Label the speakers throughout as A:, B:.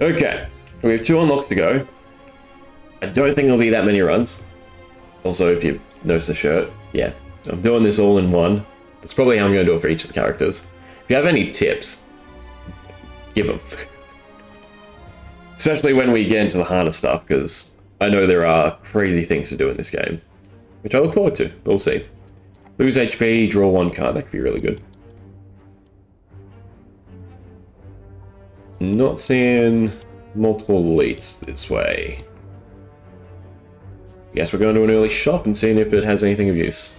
A: Okay, we have two unlocks to go. I don't think there'll be that many runs. Also, if you've noticed the shirt, yeah, I'm doing this all in one. That's probably how I'm going to do it for each of the characters. If you have any tips, give them. Especially when we get into the harder stuff, because I know there are crazy things to do in this game. Which I look forward to, we'll see. Lose HP, draw one card, that could be really good. Not seeing multiple leads this way. Guess we're going to an early shop and seeing if it has anything of use.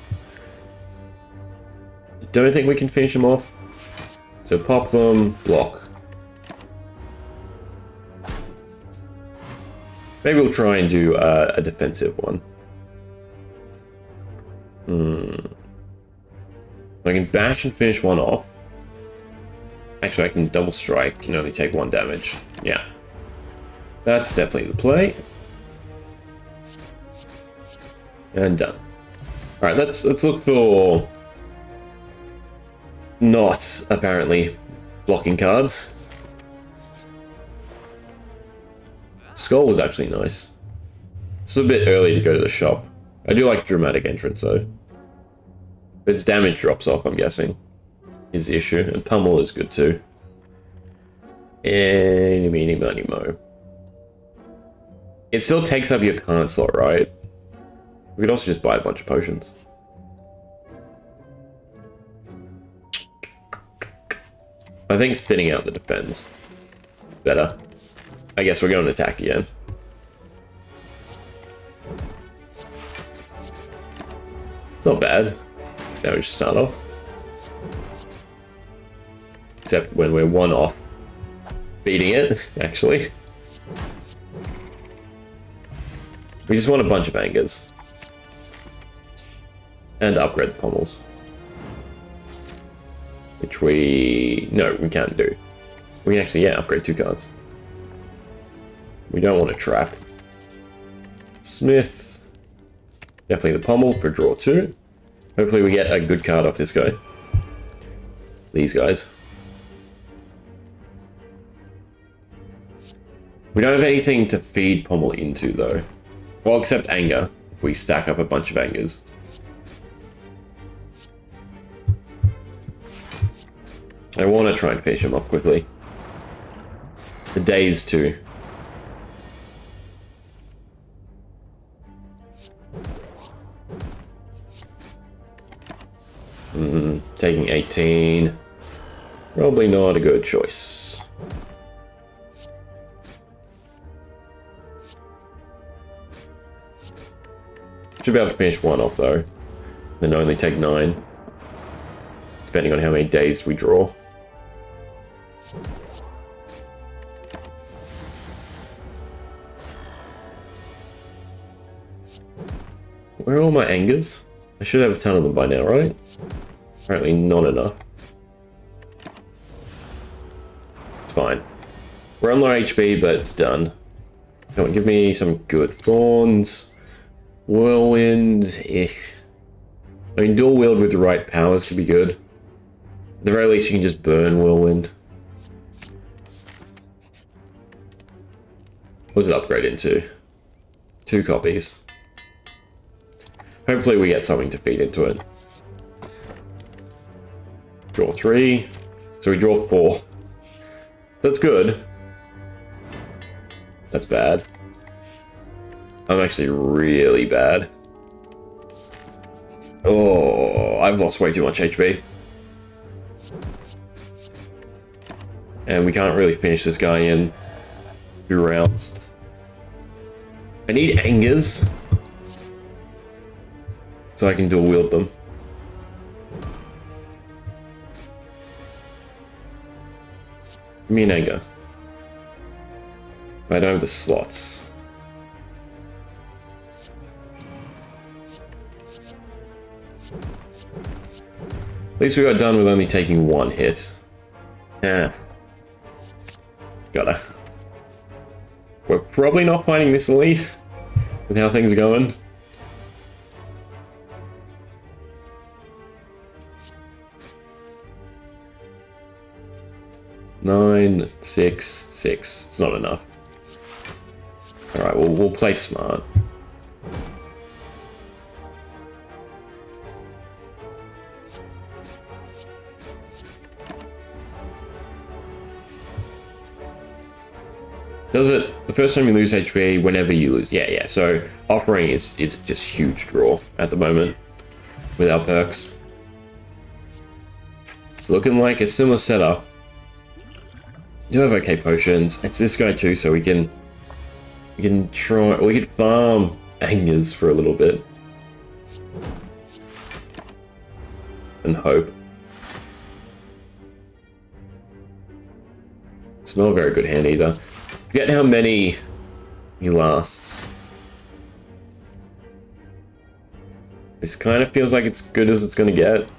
A: Don't think we can finish them off. So pop them, block. Maybe we'll try and do uh, a defensive one. Hmm. I can bash and finish one off. Actually, I can double strike, can only take one damage. Yeah. That's definitely the play. And done. Alright, let's let's look for not apparently blocking cards. Skull was actually nice. It's a bit early to go to the shop. I do like dramatic entrance though. Its damage drops off, I'm guessing, is issue. And pummel is good too. Any, meeny, money, mo. It still takes up your card slot, right? We could also just buy a bunch of potions. I think thinning out the defense better. I guess we're going to attack again. It's not bad. Damage to start off. Except when we're one off. Beating it, actually. We just want a bunch of angers. And upgrade the pummels. Which we... No, we can't do. We can actually, yeah, upgrade two cards. We don't want a trap. Smith. Definitely the pummel for draw two. Hopefully we get a good card off this guy. These guys. We don't have anything to feed pummel into though. Well, except anger. We stack up a bunch of angers. I want to try and finish him up quickly. The days too. Mm, taking 18. Probably not a good choice. Should be able to finish one off though. Then only take nine. Depending on how many days we draw. Where are all my angers? I should have a ton of them by now, right? Apparently not enough. It's fine. We're on low HP, but it's done. Come on, give me some good thorns. Whirlwind. I mean, dual wield with the right powers could be good. At the very least, you can just burn Whirlwind. What does it upgrade into? Two copies. Hopefully we get something to feed into it. Draw three. So we draw four. That's good. That's bad. I'm actually really bad. Oh, I've lost way too much HP. And we can't really finish this guy in two rounds. I need angers. So I can dual wield them. Give me an anger. I don't have the slots. At least we got done with only taking one hit. Yeah. Gotta. We're probably not fighting this elite with how things are going. Nine, six, Six. It's not enough. Alright, well, we'll play smart. Does it the first time you lose HP whenever you lose? Yeah, yeah. So offering is is just huge draw at the moment with our perks. It's looking like a similar setup. We do have okay potions. It's this guy too, so we can we can try we could farm angers for a little bit. And hope. It's not a very good hand either. Forget how many he lasts. This kind of feels like it's good as it's going to get.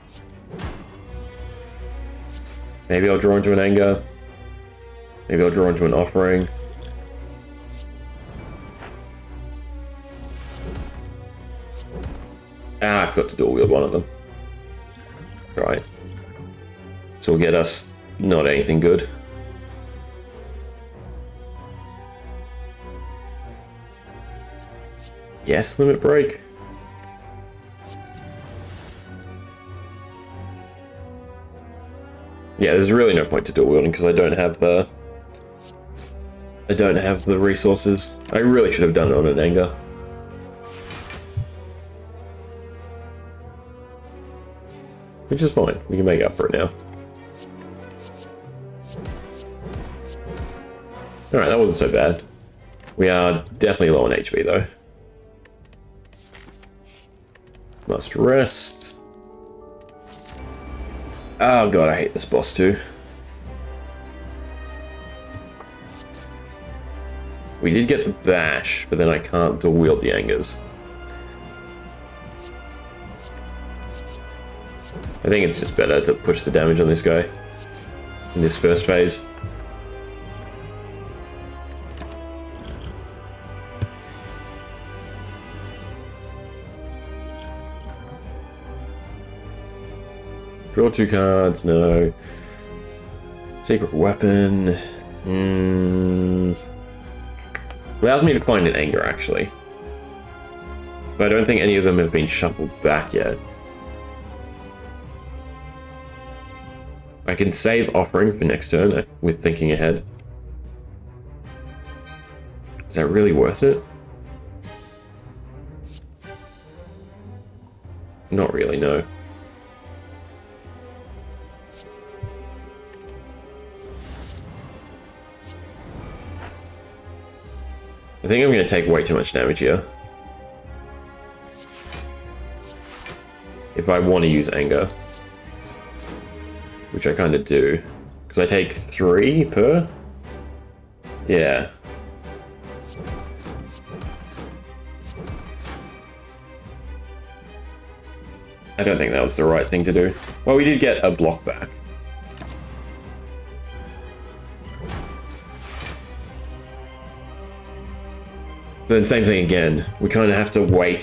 A: Maybe I'll draw into an anger. Maybe I'll draw into an offering. Ah, I forgot to dual wield one of them. Right. So we'll get us not anything good. Yes, limit break. Yeah, there's really no point to dual wielding because I don't have the I don't have the resources. I really should have done it on an anger. Which is fine. We can make up for it now. Alright, that wasn't so bad. We are definitely low on HP though. Must rest. Oh god, I hate this boss too. We did get the bash, but then I can't dual wield the angers. I think it's just better to push the damage on this guy in this first phase. Draw two cards, no. Secret weapon. Hmm. Allows me to find an anger, actually. But I don't think any of them have been shuffled back yet. I can save offering for next turn with thinking ahead. Is that really worth it? Not really, no. I think I'm going to take way too much damage here. If I want to use anger. Which I kind of do. Because I take three per? Yeah. I don't think that was the right thing to do. Well, we did get a block back. Then same thing again. We kind of have to wait,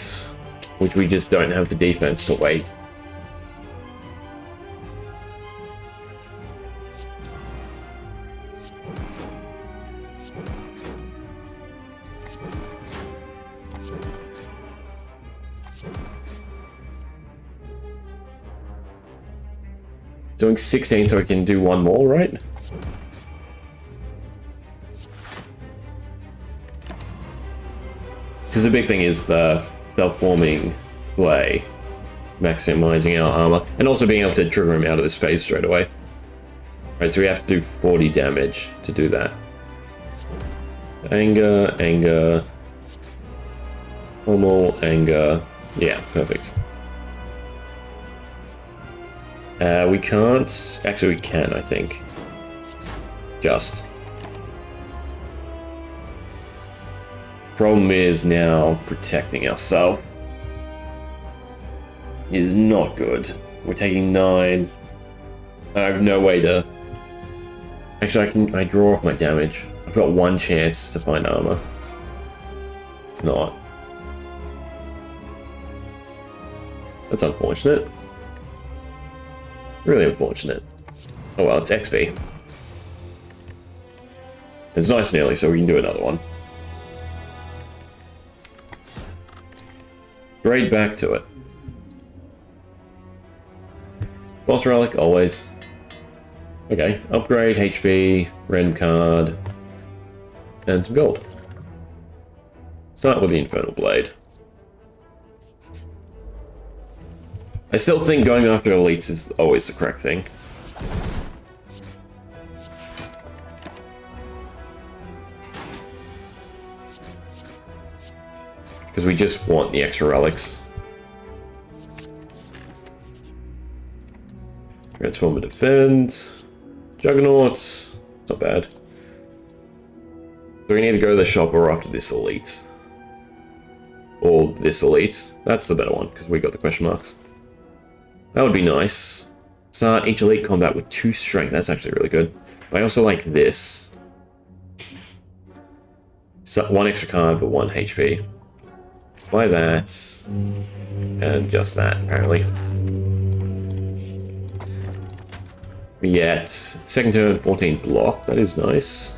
A: which we just don't have the defense to wait. Doing 16 so we can do one more, right? Because the big thing is the self-forming clay, maximizing our armor, and also being able to trigger him out of this phase straight away. Right, so we have to do 40 damage to do that. Anger, anger, normal, anger. Yeah, perfect. Uh, we can't... Actually, we can, I think. Just. Problem is now protecting ourselves is not good. We're taking nine. I have no way to... Actually, I can I draw off my damage. I've got one chance to find armor. It's not. That's unfortunate. Really unfortunate. Oh well, it's XP. It's nice and early, so we can do another one. Right back to it. Boss relic, always. Okay, upgrade, HP, Ren card, and some gold. Start with the Infernal Blade. I still think going after elites is always the correct thing. Because we just want the extra relics. Transformer defend. Juggernauts. Not bad. So we need to go to the shop or after this elite. Or this elite. That's the better one, because we got the question marks. That would be nice. Start each elite combat with two strength. That's actually really good. But I also like this. So one extra card, but one HP. Buy that. And just that, apparently. Get second turn, 14 block. That is nice.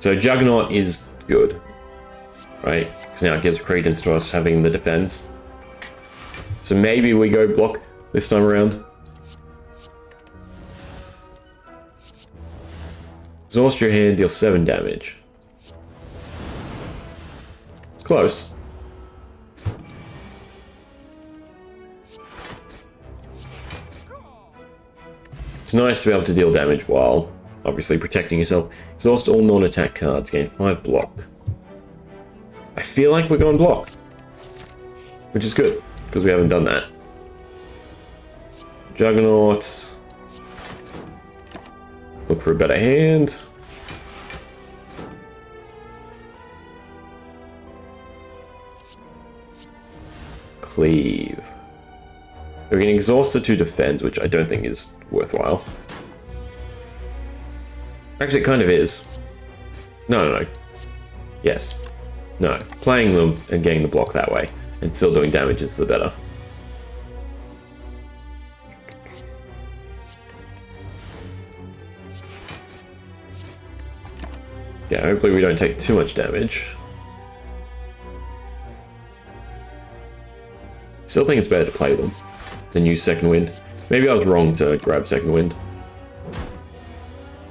A: So Juggernaut is good. Right? Because now it gives credence to us having the defense. So maybe we go block this time around. Exhaust your hand, deal 7 damage. Close. It's nice to be able to deal damage while obviously protecting yourself. Exhaust all non-attack cards, gain 5 block. I feel like we're going block. Which is good, because we haven't done that. Juggernaut. Look for a better hand. Cleave. We're exhausted to defend, which I don't think is worthwhile. Actually, it kind of is. No, no, no. Yes. No. Playing them and getting the block that way, and still doing damage is the better. Yeah, hopefully we don't take too much damage. Still think it's better to play them than use Second Wind. Maybe I was wrong to grab Second Wind.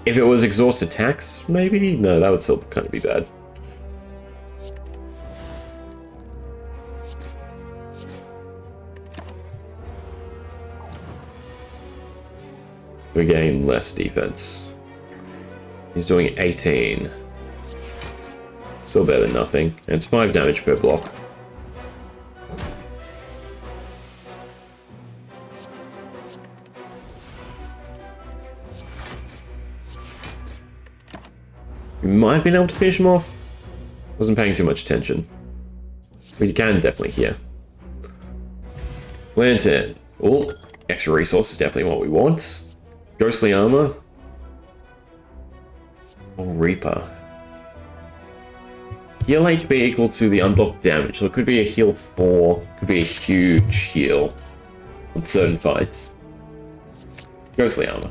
A: If it was Exhaust Attacks, maybe? No, that would still kind of be bad. We gain less defense. He's doing 18. Still better than nothing. And it's 5 damage per block. We might have been able to finish him off. Wasn't paying too much attention. But you can definitely hear. Lantern. Oh, extra resource is definitely what we want. Ghostly armor. Or oh, Reaper. Heal HP equal to the unblocked damage. So it could be a heal 4, could be a huge heal on certain fights. Ghostly armor.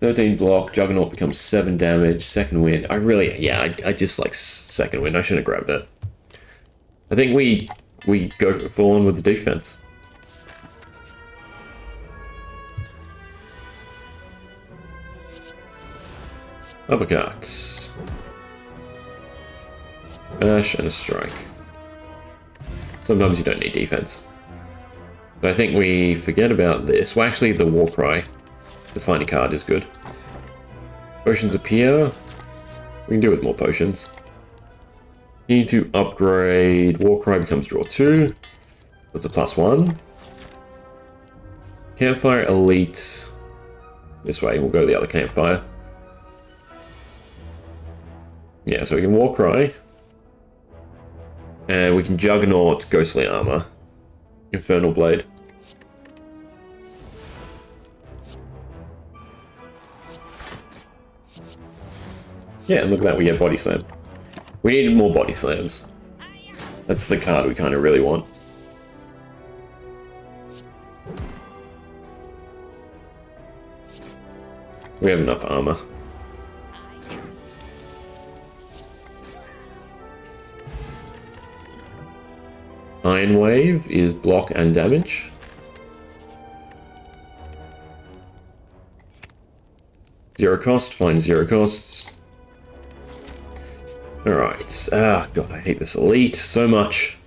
A: 13 block, Juggernaut becomes 7 damage, second wind. I really, yeah, I, I just like second wind. I shouldn't have grabbed it. I think we we go for full on with the defense. Uppercut. Bash and a strike. Sometimes you don't need defense. But I think we forget about this. Well, actually, the war cry. The card is good. Potions appear. We can do with more potions. Need to upgrade. Warcry becomes draw 2. That's a plus 1. Campfire Elite. This way, we'll go to the other campfire. Yeah, so we can Warcry. And we can Juggernaut Ghostly Armor. Infernal Blade. Yeah, and look at that, we get Body Slam. We needed more Body Slams. That's the card we kind of really want. We have enough armor. Iron Wave is block and damage. Zero cost, fine zero costs. Alright, ah, god, I hate this elite so much.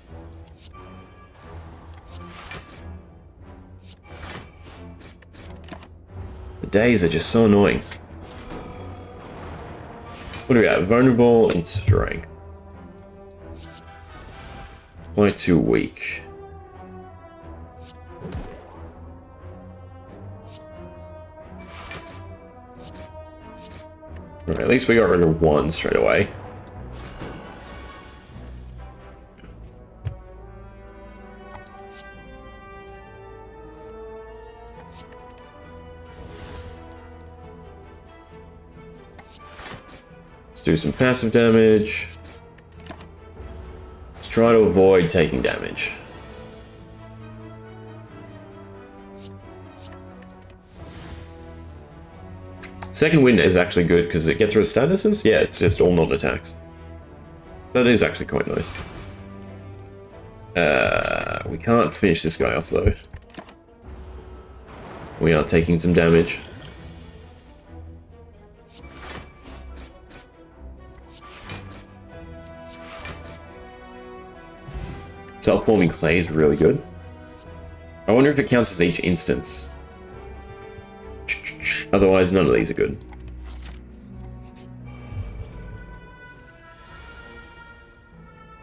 A: The days are just so annoying. What do we have? Vulnerable and strength. Why too weak? Right, at least we got rid of one straight away. Let's do some passive damage. Try to avoid taking damage. Second wind is actually good because it gets rid of statuses. Yeah, it's just all non-attacks. That is actually quite nice. Uh, we can't finish this guy off though. We are taking some damage. Self-forming clay is really good. I wonder if it counts as each instance. Otherwise, none of these are good.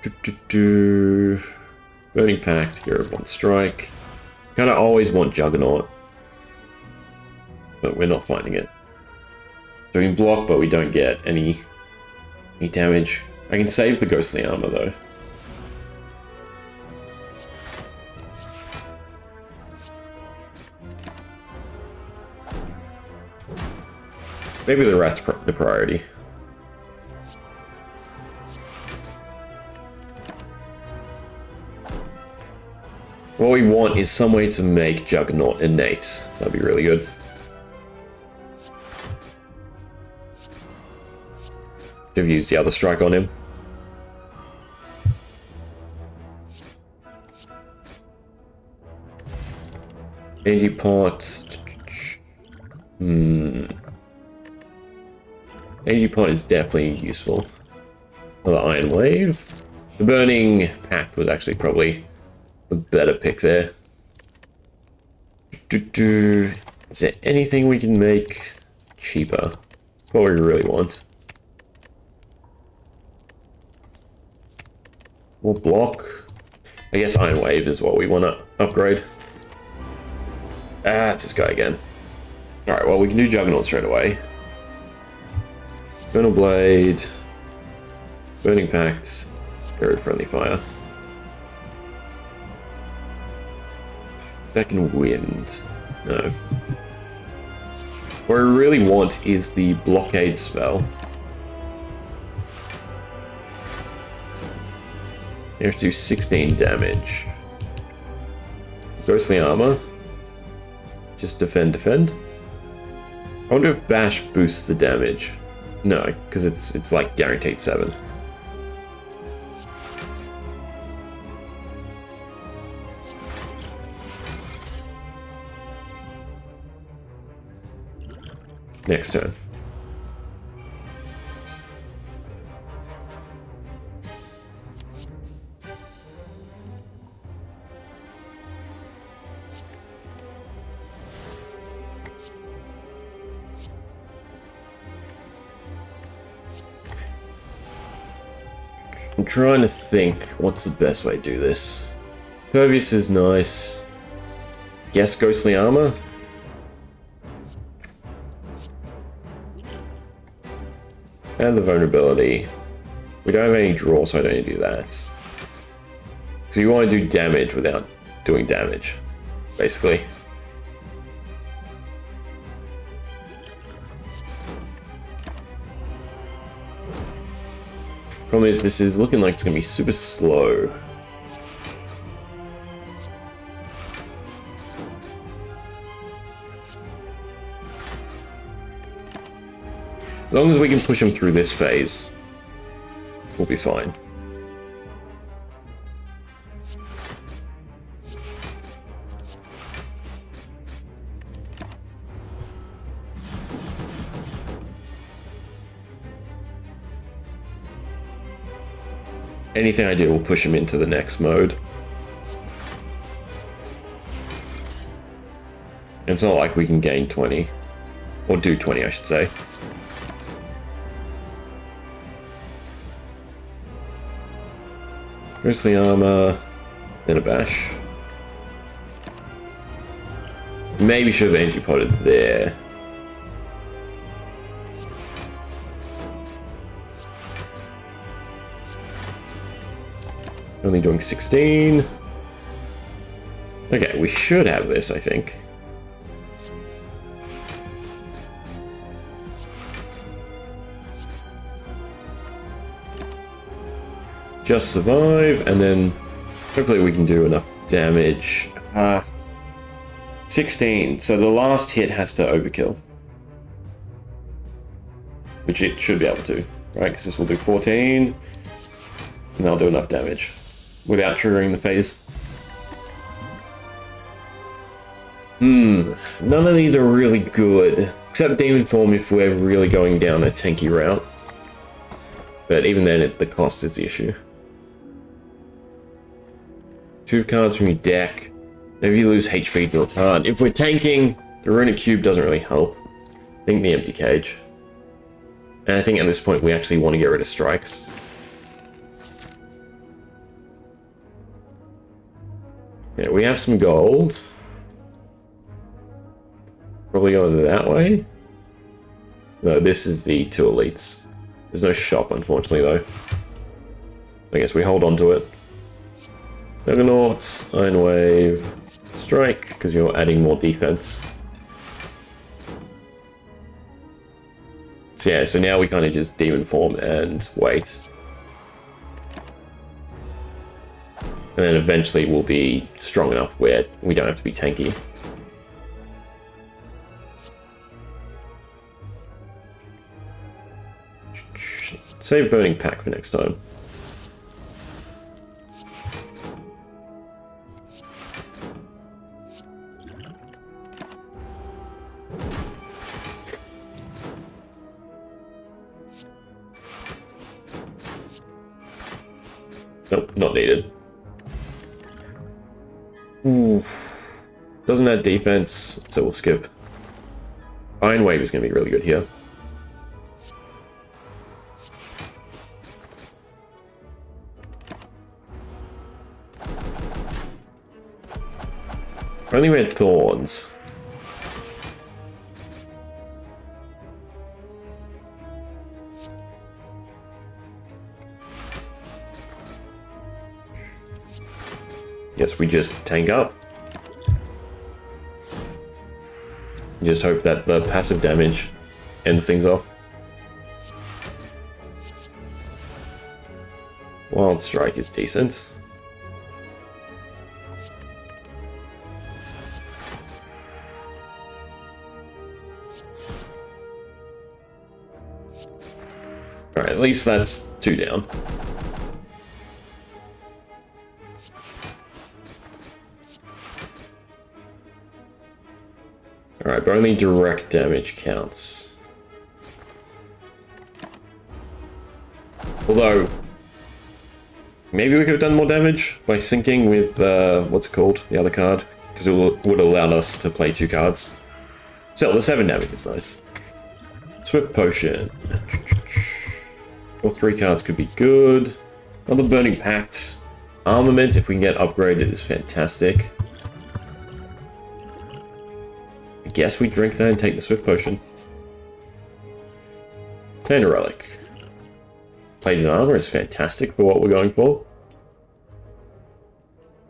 A: Do, do, do. Burning Pact, of one strike. Kind of always want Juggernaut. But we're not finding it. So we block, but we don't get any, any damage. I can save the Ghostly Armor, though. Maybe the rat's the priority. What we want is some way to make Juggernaut innate. That'd be really good. Should have used the other strike on him. Energy pots. Hmm. Energy pot is definitely useful. Another Iron Wave. The Burning Pact was actually probably a better pick there. Is there anything we can make cheaper? What we really want. More block. I guess Iron Wave is what we want to upgrade. Ah, it's this guy again. Alright, well we can do Juggernaut straight away. Infernal Blade, Burning Pact, very friendly fire. Second Wind, no. What I really want is the Blockade spell. You have to do 16 damage. Ghostly Armor. Just defend, defend. I wonder if Bash boosts the damage. No, because it's it's like guaranteed seven. Next turn. Trying to think what's the best way to do this. Pervious is nice. Guess Ghostly Armor? And the vulnerability. We don't have any draw, so I don't need to do that. So you want to do damage without doing damage, basically. Problem is, this is looking like it's going to be super slow. As long as we can push him through this phase, we'll be fine. Anything I do will push him into the next mode. It's not like we can gain 20. Or do 20, I should say. the armor, then a bash. Maybe should have energy potted there. Only doing 16. Okay, we should have this, I think. Just survive, and then hopefully we can do enough damage. Uh, 16, so the last hit has to overkill. Which it should be able to, right? Because this will do 14, and they'll do enough damage without triggering the phase. Hmm, none of these are really good. Except Demon Form if we're really going down a tanky route. But even then, it, the cost is the issue. Two cards from your deck. Maybe you lose HP to a card. If we're tanking, the Runic Cube doesn't really help. I think the Empty Cage. And I think at this point we actually want to get rid of strikes. Yeah, we have some gold. Probably go that way. No, this is the two elites. There's no shop, unfortunately, though. I guess we hold on to it. Juggernauts, Iron Wave, Strike, because you're adding more defense. So yeah, so now we kind of just demon form and wait. And then eventually we'll be strong enough where we don't have to be tanky. Save Burning Pact for next time. Defense, so we'll skip. Iron Wave is going to be really good here. Only red thorns. Yes, we just tank up. Just hope that the passive damage ends things off. Wild Strike is decent. Alright, at least that's two down. Alright, but only direct damage counts. Although, maybe we could have done more damage by syncing with, uh, what's it called, the other card, because it would have allowed us to play two cards. Still, the 7 damage is nice. Swift Potion. Or three cards could be good. Another Burning Pact. Armament, if we can get upgraded, is fantastic guess we drink that and take the Swift Potion. Tender Relic. Plated Armor is fantastic for what we're going for.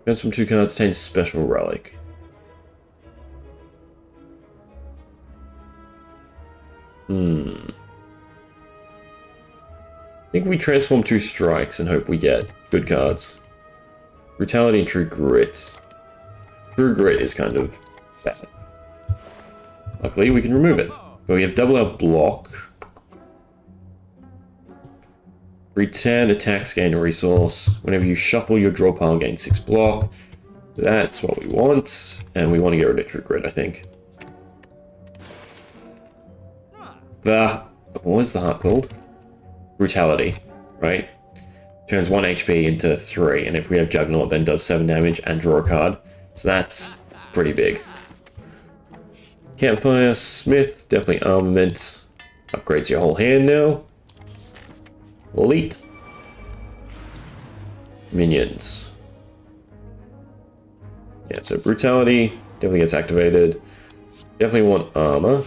A: Goes from two cards, Taint Special Relic. Hmm. I think we transform two strikes and hope we get good cards. Brutality and True Grit. True Grit is kind of bad. Luckily, we can remove it. But we have double our block. Return attacks gain a resource. Whenever you shuffle your draw pile, gain six block. That's what we want. And we want to get electric grid, I think. The what was the heart called? Brutality, right? Turns one HP into three, and if we have Juggernaut, then does seven damage and draw a card. So that's pretty big. Campfire, Smith, definitely armament. Upgrades your whole hand now. Elite. Minions. Yeah, so Brutality definitely gets activated. Definitely want armor.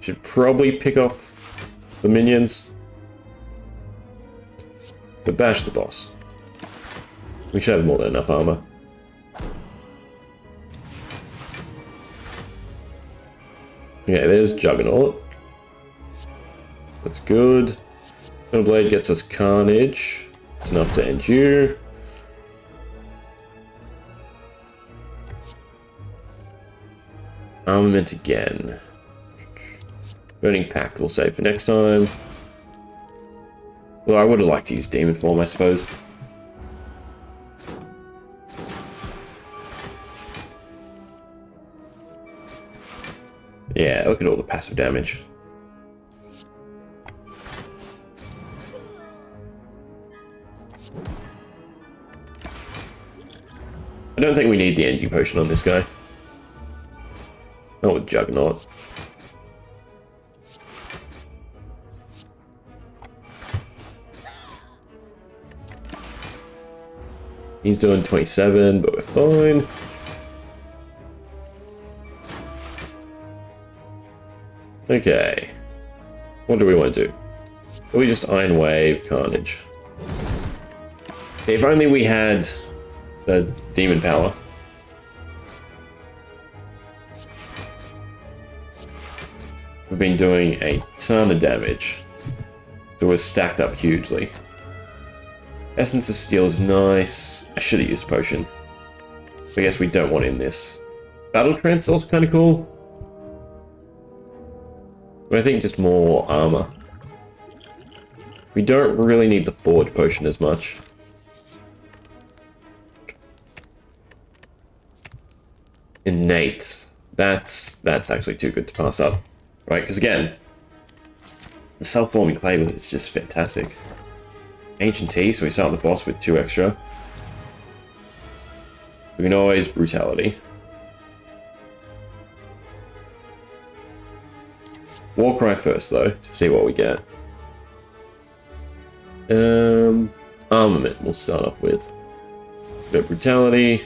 A: Should probably pick off the minions. But bash the boss. We should have more than enough armor. Okay, there's Juggernaut. That's good. Blade gets us Carnage. It's enough to end you. Armament again. Burning Pact we'll save for next time. Well, I would have liked to use Demon Form, I suppose. Yeah, look at all the passive damage. I don't think we need the energy potion on this guy. Not with Juggernaut. He's doing 27, but we're fine. Okay. What do we want to do? we just Iron Wave Carnage? If only we had the demon power. We've been doing a ton of damage. So we're stacked up hugely. Essence of Steel is nice. I should have used Potion. I guess we don't want in this. Battle Trance also kind of cool. I think just more armor. We don't really need the Forge Potion as much. innate. That's that's actually too good to pass up, right? Because again, the self-forming clay is just fantastic. Ancient Tea, so we start the boss with two extra. We can always brutality. Warcry first though, to see what we get. Um, armament we'll start off with. Got brutality,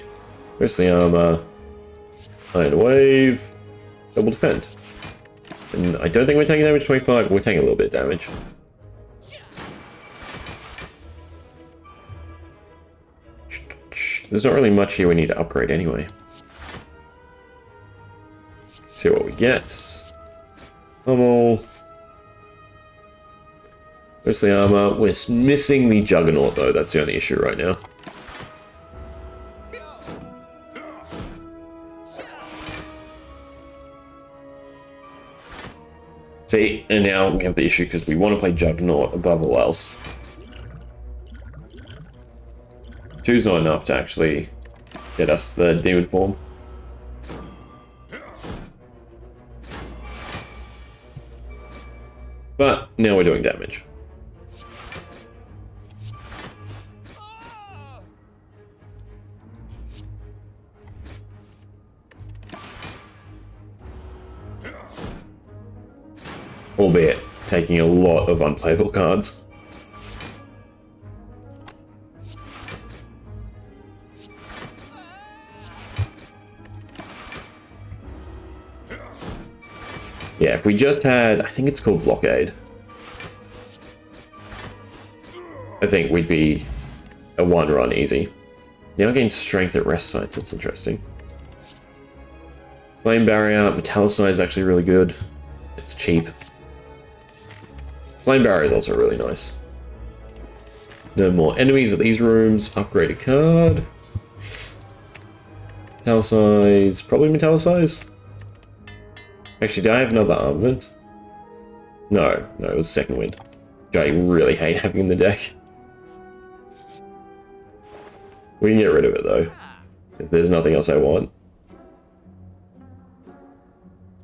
A: firstly armor, Iron Wave. Double defend. And I don't think we're taking damage 25, we're taking a little bit of damage. There's not really much here we need to upgrade anyway. See what we get. Pummel. Mostly armor. Uh, we're missing the Juggernaut though, that's the only issue right now. See, and now we have the issue because we want to play Juggernaut above all else. Two's not enough to actually get us the demon form. Now we're doing damage. albeit taking a lot of unplayable cards. Yeah, if we just had, I think it's called Blockade. I think we'd be a one run easy. Now gain strength at rest sites, that's interesting. Flame Barrier, Metallicize is actually really good. It's cheap. Flame Barrier is also really nice. No more enemies at these rooms. Upgrade a card. Metallicize. Probably Metallicize. Actually, do I have another armament? No, no, it was second wind. Which I really hate having in the deck. We can get rid of it though. If there's nothing else I want.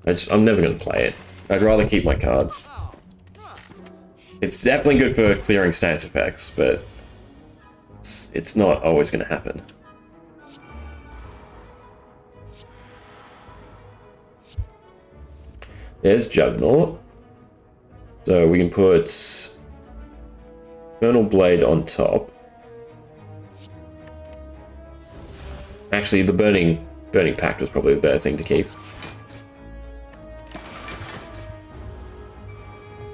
A: I just, I'm never going to play it. I'd rather keep my cards. It's definitely good for clearing stance effects, but it's, it's not always going to happen. There's Juggernaut. So we can put Infernal Blade on top. Actually, the Burning Burning Pact was probably the better thing to keep.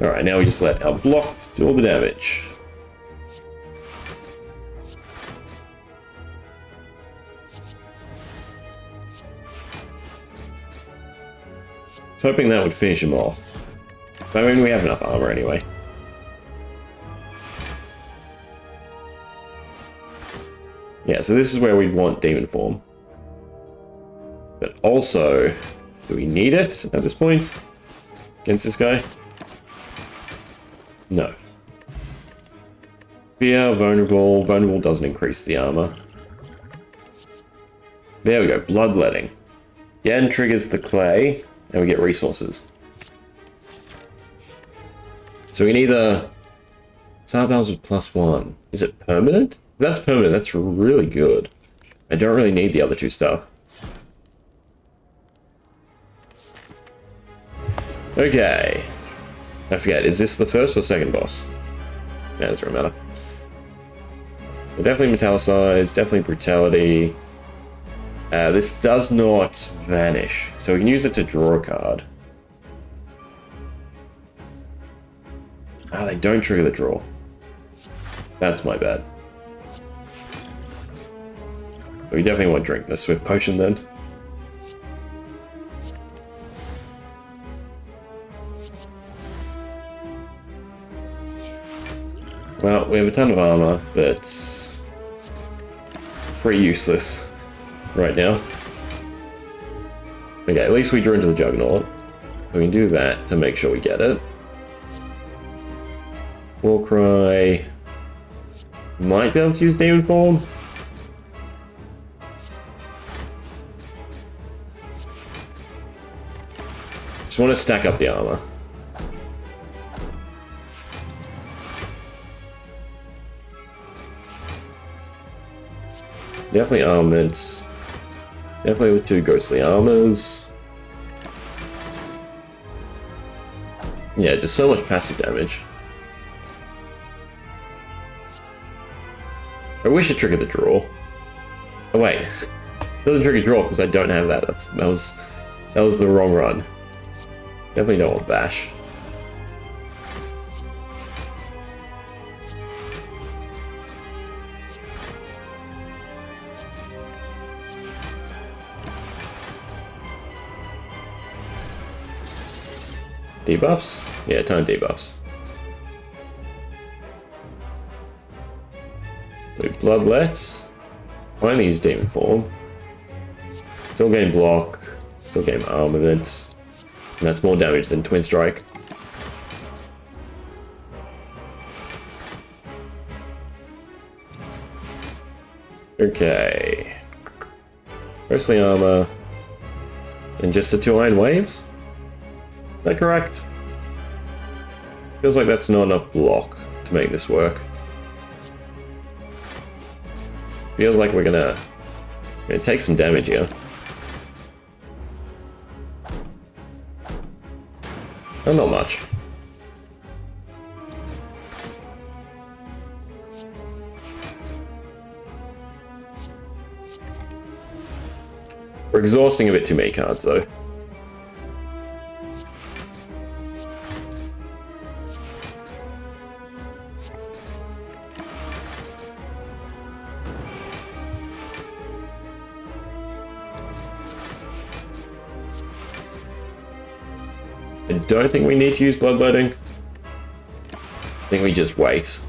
A: Alright, now we just let our block do all the damage. Hoping that would finish him off. I mean, we have enough armor anyway. Yeah, so this is where we'd want demon form. But also, do we need it at this point? Against this guy? No. Fear, vulnerable. Vulnerable doesn't increase the armor. There we go, bloodletting. Again triggers the clay, and we get resources. So we can either... Sarbels with plus one. Is it permanent? That's permanent, that's really good. I don't really need the other two stuff. Okay. I forget, is this the first or second boss? Yeah, doesn't really matter. But definitely Metallicize, definitely Brutality. Uh, this does not vanish, so we can use it to draw a card. Ah, oh, they don't trigger the draw. That's my bad. We definitely want to drink the Swift Potion then. Well, we have a ton of armor, but pretty useless right now. Okay, at least we drew into the Juggernaut. We can do that to make sure we get it. Warcry. Might be able to use Demon Form. Just want to stack up the armor. Definitely armaments. Definitely with two ghostly armors. Yeah, just so much passive damage. I wish it triggered the draw. Oh wait, it doesn't trigger draw because I don't have that. That's that was that was the wrong run. Definitely don't want bash. Debuffs? Yeah, a ton of debuffs. So Bloodlet. Finally use Demon Form. Still getting block. Still getting armament. That's more damage than Twin Strike. Okay. Firstly armor. And just the two iron waves? Is that correct? Feels like that's not enough block to make this work. Feels like we're gonna, gonna take some damage here. Oh, not much. We're exhausting a bit too many cards though. Don't think we need to use bloodletting. I think we just wait.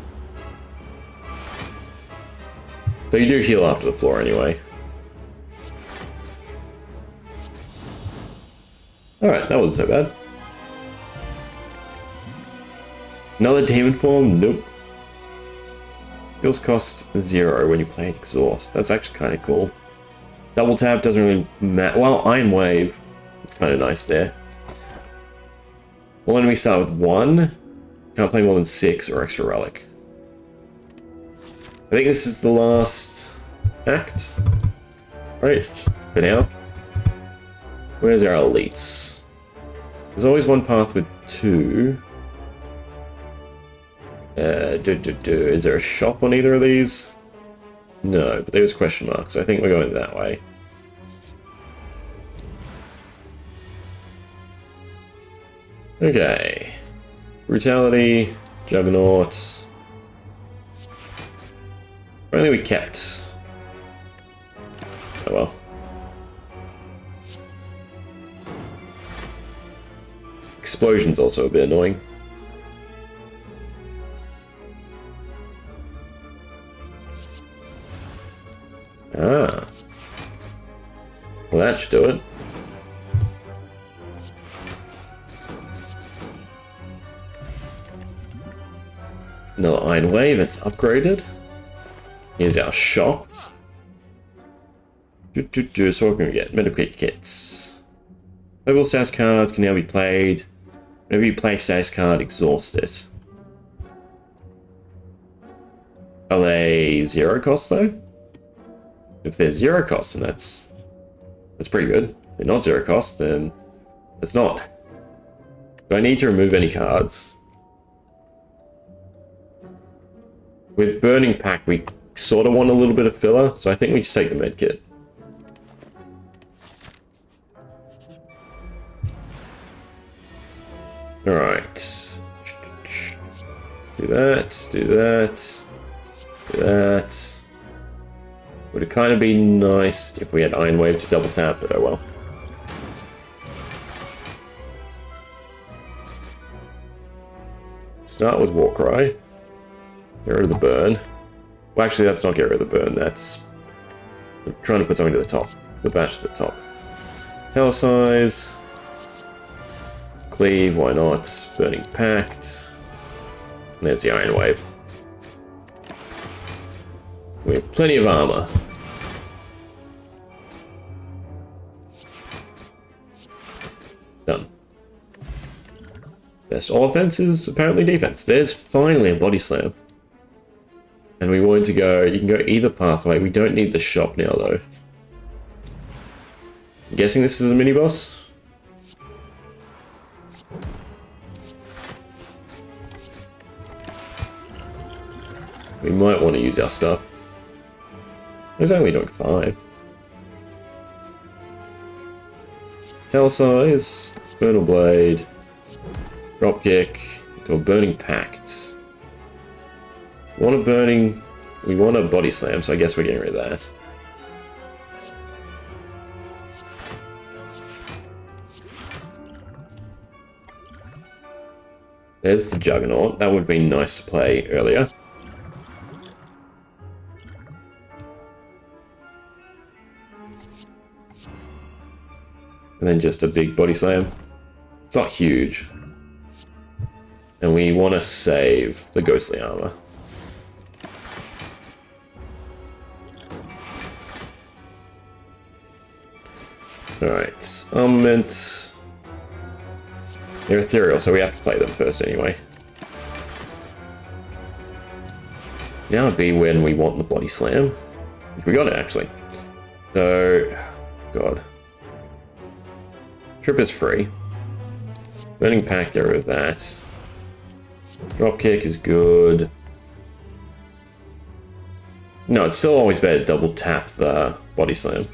A: But you do heal after the floor anyway. Alright, that wasn't so bad. Another demon form? Nope. Skills cost zero when you play exhaust. That's actually kind of cool. Double tap doesn't really matter. Well, Iron Wave. It's kind of nice there. Well, we start with one, can't play more than six or extra relic. I think this is the last act. Right, for now. Where's our elites? There's always one path with two. Uh, do, do, do. Is there a shop on either of these? No, but there's question marks, I think we're going that way. Okay. Brutality, Juggernaut. Only we kept. Oh well. Explosion's also a bit annoying. Ah. Well, that should do it. Wave, it's upgraded. Here's our shop. So what can we get? Medical kits. Playable status cards can now be played. Whenever you play status card, exhaust it. Are they zero cost though? If they're zero cost, then that's that's pretty good. If they're not zero cost, then it's not. Do I need to remove any cards? With Burning Pact, we sort of want a little bit of filler, so I think we just take the med kit. Alright. Do that, do that, do that. Would it kind of be nice if we had Iron Wave to double tap, but oh well. Start with Warcry. Get rid of the burn. Well, actually, that's not get rid of the burn. That's I'm trying to put something to the top. The bash to the top. Hell size. Cleave, why not? Burning Pact. And there's the Iron Wave. We have plenty of armor. Done. Best offense is apparently defense. There's finally a body slam. And we wanted to go, you can go either pathway. We don't need the shop now though. I'm guessing this is a mini boss. We might want to use our stuff. There's only doing five. Tail size, Infernal Blade, Dropkick, a Burning Pact. We want a Burning... We want a Body Slam, so I guess we're getting rid of that. There's the Juggernaut. That would been nice to play earlier. And then just a big body slam. It's not huge. And we want to save the ghostly armor. Alright, armament. They're ethereal, so we have to play them first anyway. Now would be when we want the body slam. We got it, actually. So, God. Trip is free. Burning Pact, get rid of that. Dropkick is good. No, it's still always better to double tap the body slam.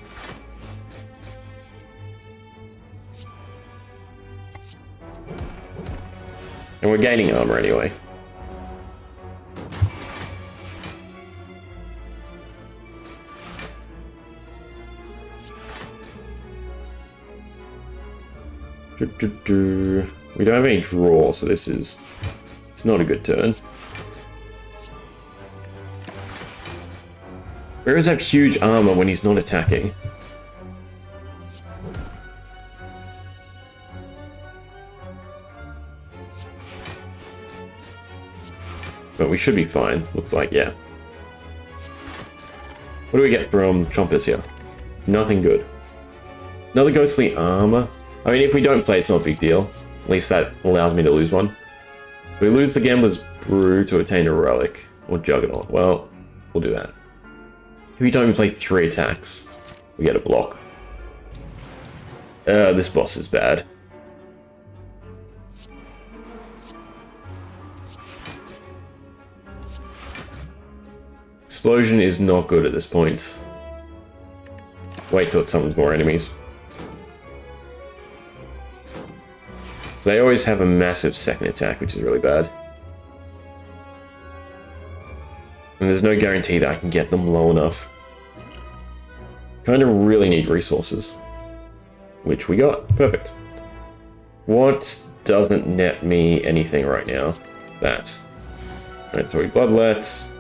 A: And we're gaining armor anyway. We don't have any draw, so this is... It's not a good turn. Where does have huge armor when he's not attacking? But we should be fine. Looks like, yeah. What do we get from Chompers here? Nothing good. Another ghostly armor. I mean, if we don't play, it's not a big deal. At least that allows me to lose one. We lose the Gambler's Brew to attain a relic. Or Juggernaut. Well, we'll do that. If we don't even play three attacks, we get a block. Uh, this boss is bad. Explosion is not good at this point. Wait till it summons more enemies. they always have a massive second attack, which is really bad. And there's no guarantee that I can get them low enough. Kind of really need resources. Which we got. Perfect. What doesn't net me anything right now? That. So we bloodlets.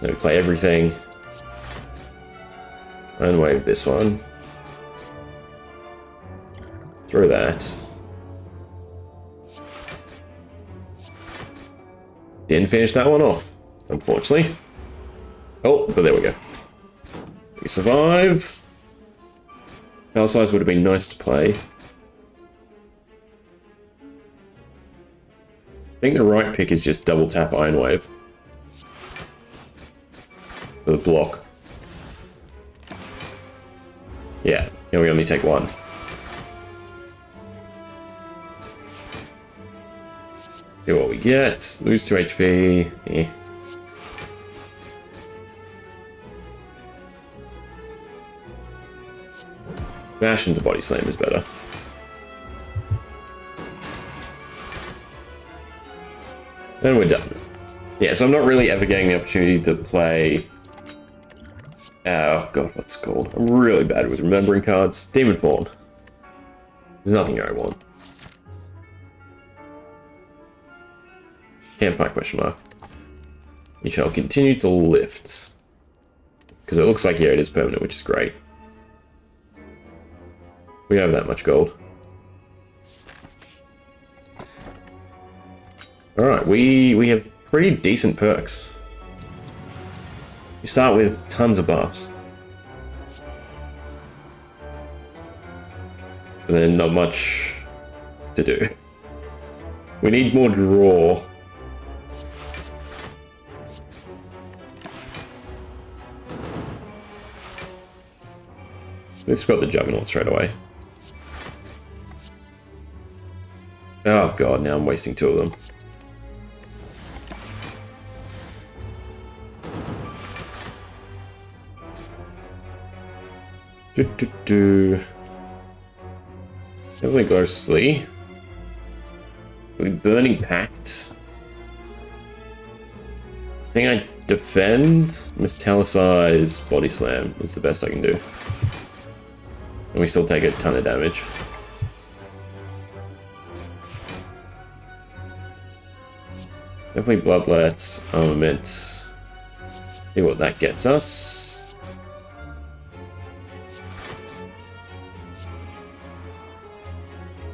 A: Then we play everything. And wave this one. Throw that. Didn't finish that one off, unfortunately. Oh, but there we go. We survive. Power size would have been nice to play. I think the right pick is just double tap Iron Wave. The block. Yeah, here we only take one. See what we get. Lose 2 HP. Eh. Bash into Body Slam is better. Then we're done. Yeah, so I'm not really ever getting the opportunity to play... Oh, God, what's called? I'm really bad with remembering cards. Demon Form. There's nothing here I want. Campfire question mark. We shall continue to lift. Because it looks like, yeah, it is permanent, which is great. We have that much gold. Alright, we, we have pretty decent perks. Start with tons of buffs. And then not much to do. We need more draw Let's got the Juggernaut straight away. Oh god, now I'm wasting two of them. Do. Definitely ghostly. We burning pact. I think I defend. Metallicize body slam is the best I can do. And we still take a ton of damage. Definitely bloodlets, armament. See what that gets us.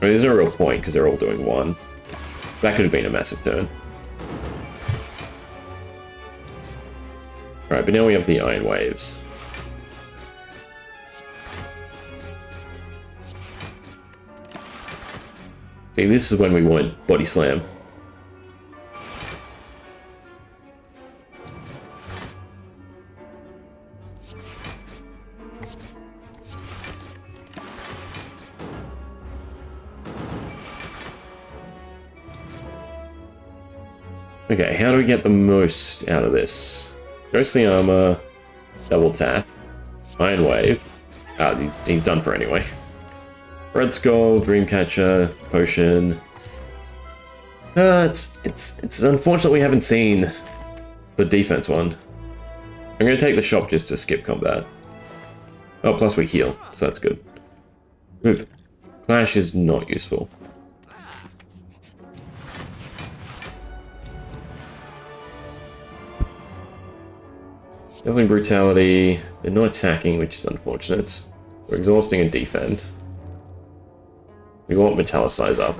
A: There's no real point because they're all doing one. That could have been a massive turn. Alright, but now we have the Iron Waves. See, this is when we want Body Slam. Okay, how do we get the most out of this? Ghostly Armor, Double Tap, Iron Wave. Ah, he's done for anyway. Red Skull, Dreamcatcher, Potion. Uh, it's, it's, it's unfortunate we haven't seen the defense one. I'm going to take the shop just to skip combat. Oh, plus we heal, so that's good. Move. Clash is not useful. Definitely brutality. They're not attacking, which is unfortunate. We're exhausting and defend. We won't metallicize up.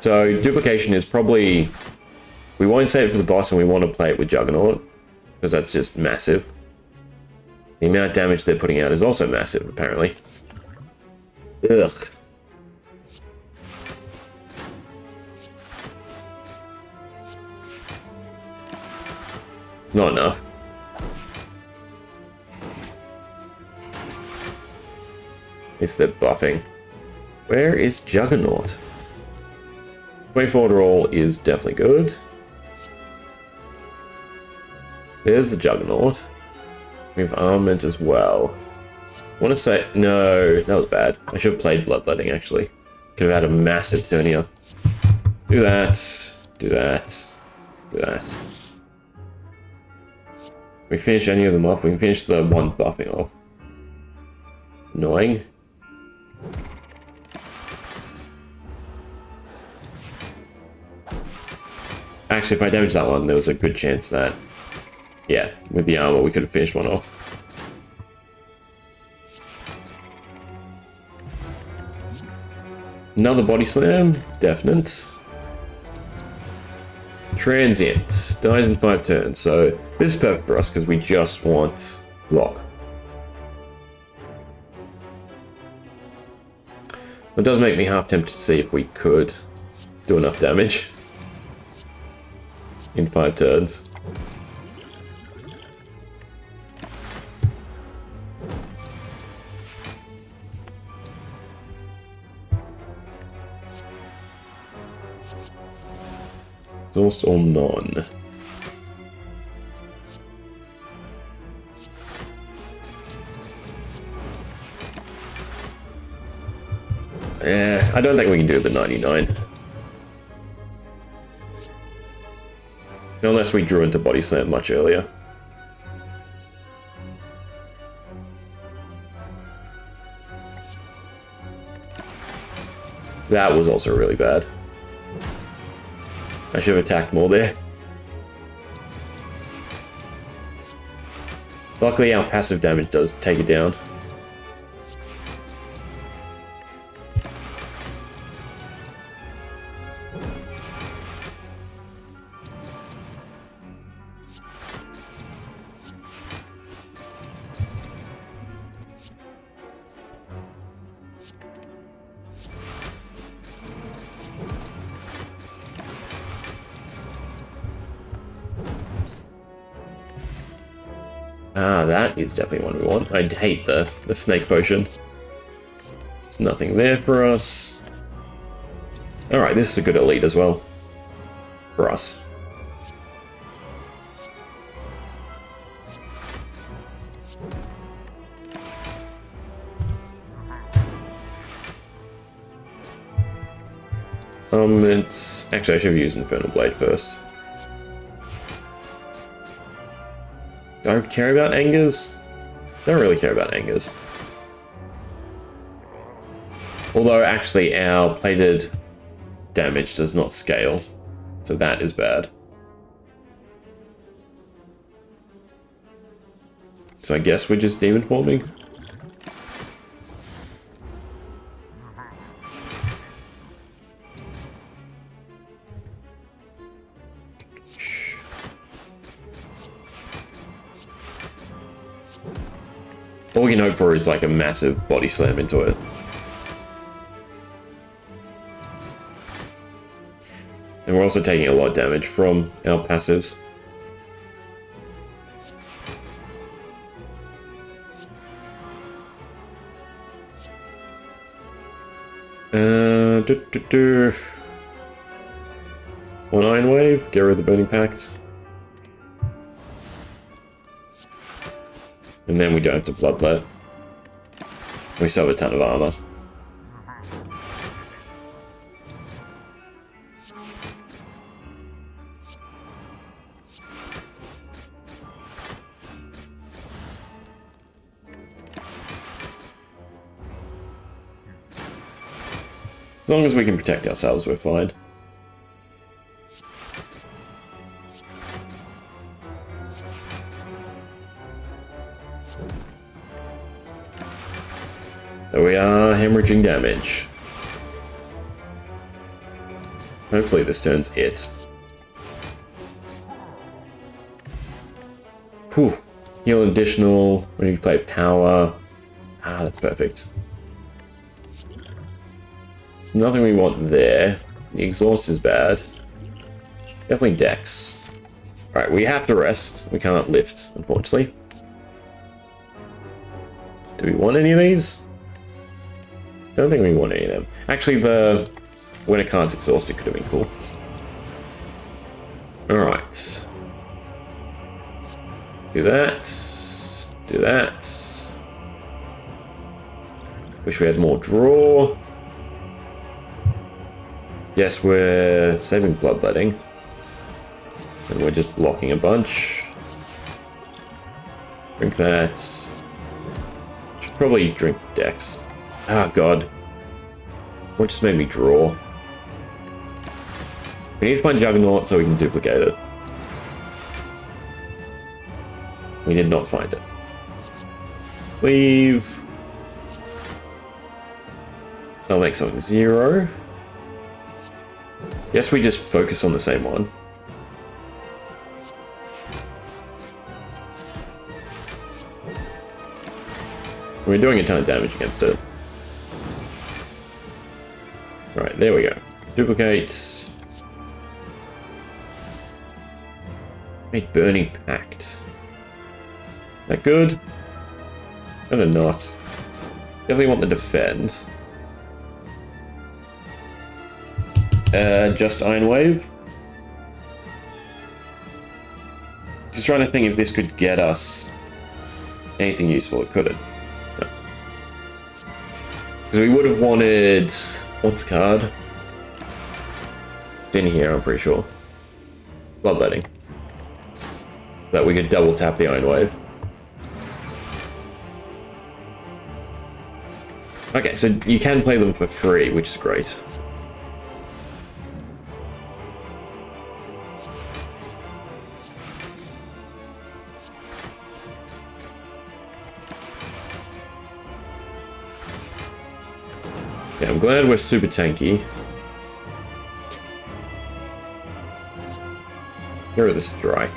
A: So duplication is probably... We won't save it for the boss and we want to play it with Juggernaut. Because that's just massive. The amount of damage they're putting out is also massive, apparently. Ugh. It's not enough. It's the buffing. Where is Juggernaut? 24 to roll is definitely good. There's the Juggernaut. We have armament as well. I want to say... No, that was bad. I should have played Bloodletting, actually. Could have had a massive turn here. Do that. Do that. Do that. We finish any of them off? We can finish the one buffing off. Annoying. Actually, if I damaged that one, there was a good chance that, yeah, with the armor, we could have finished one off. Another body slam, definite. Transient, dies in five turns, so this is perfect for us because we just want block. It does make me half tempted to see if we could do enough damage in five turns. Exhaust or none. Yeah, I don't think we can do the 99. Unless we drew into Body Slam much earlier. That was also really bad. I should have attacked more there. Luckily our passive damage does take it down. Ah, that is definitely one we want. I hate the, the snake potion. There's nothing there for us. Alright, this is a good elite as well. For us. Um, it's... Actually, I should have used Infernal Blade first. Do I care about Angers? Don't really care about Angers. Although, actually, our plated damage does not scale. So that is bad. So I guess we're just demon forming? Is like a massive body slam into it. And we're also taking a lot of damage from our passives. Uh, do, do, do. One Iron Wave, get rid of the Burning Pact. And then we don't have to bloodlet. We still have a ton of armor. As long as we can protect ourselves, we're fine. Hemorrhaging damage. Hopefully this turns it. Whew. Heal additional when you play power. Ah, that's perfect. Nothing we want there. The exhaust is bad. Definitely Dex. Alright, we have to rest. We can't lift, unfortunately. Do we want any of these? I don't think we want any of them. Actually, the when it can't exhaust it could have been cool. Alright. Do that. Do that. Wish we had more draw. Yes, we're saving bloodletting. And we're just blocking a bunch. Drink that. Should probably drink the Dex. Ah, God. What just made me draw? We need to find Juggernaut so we can duplicate it. We did not find it. Leave. That'll make something zero. Guess we just focus on the same one. We're doing a ton of damage against it. Right, there we go. Duplicate. Made Burning Pact. That good? Kinda not. Definitely want to defend. Uh, just Iron Wave. Just trying to think if this could get us anything useful. It couldn't. Because we would have wanted... What's card? It's in here, I'm pretty sure. Bloodletting. That we could double tap the Iron Wave. Okay, so you can play them for free, which is great. I'm glad we're super tanky. Here are the strike.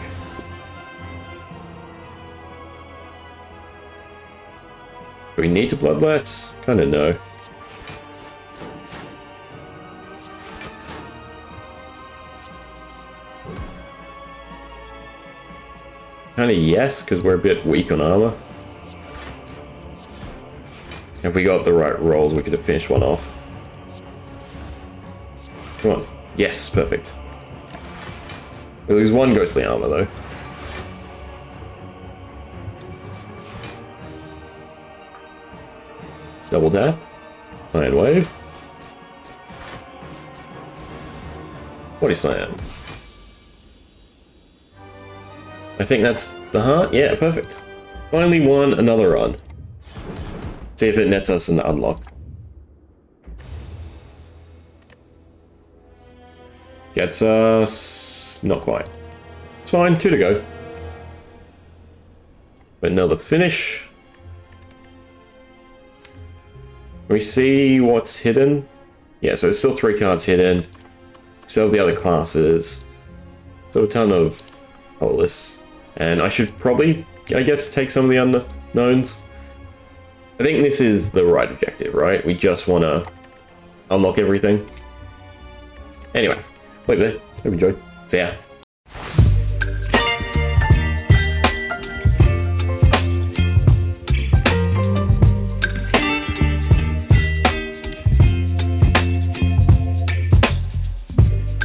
A: Do we need to bloodlet? Kinda no. Kinda yes, because we're a bit weak on armor. If we got the right rolls, we could have finished one off. Come on. Yes, perfect. We lose one ghostly armor, though. Double tap. Iron Wave. Body Slam. I think that's the heart. Yeah, perfect. Finally won another run. See if it nets us an unlock. Gets us... not quite. It's fine, two to go. Another finish. We see what's hidden. Yeah, so there's still three cards hidden. Still the other classes. So a ton of colorless. And I should probably, I guess, take some of the unknowns. I think this is the right objective, right? We just want to unlock everything. Anyway, leave there. Hope you enjoyed. See ya.